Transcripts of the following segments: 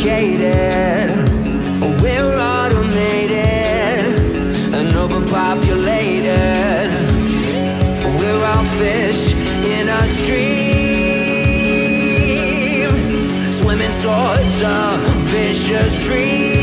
complicated. We're automated and overpopulated. We're all fish in a stream, swimming towards a vicious dream.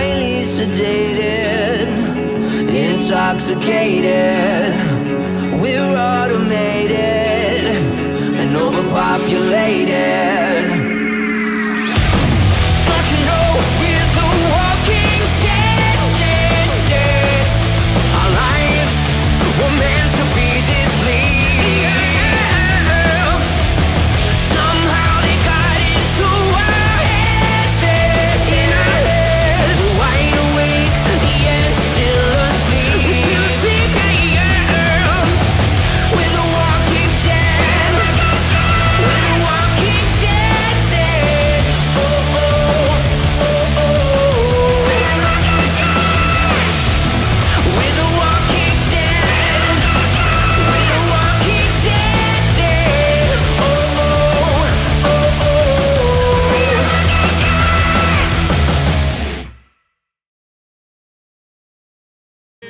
Highly sedated, intoxicated. We're automated and overpopulated.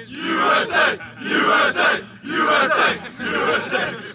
USA! USA! USA! USA! USA!